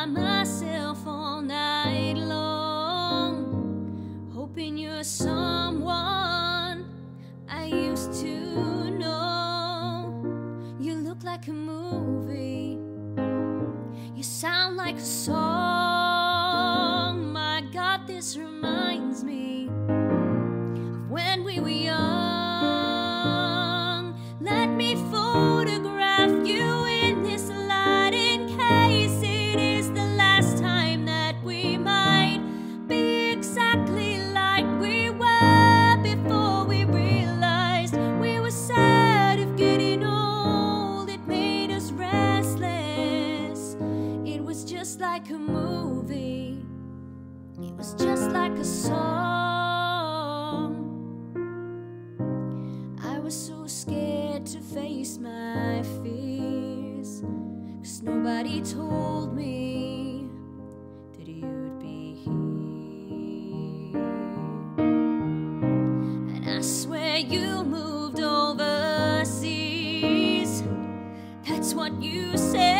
by myself all night long, hoping you're someone I used to know. You look like a movie, you sound like a song. Cause nobody told me that you'd be here. And I swear you moved overseas. That's what you said.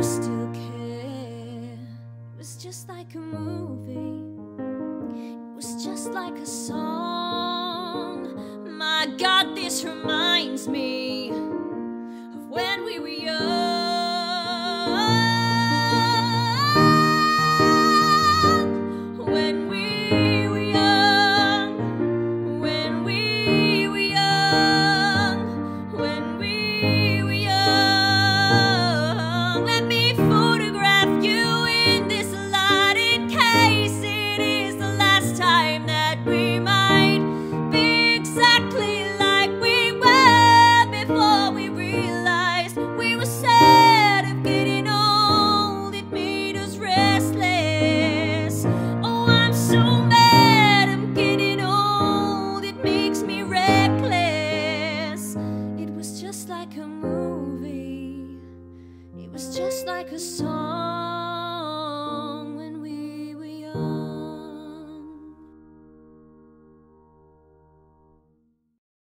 still care. It was just like a movie, it was just like a song. My God, this reminds Oh.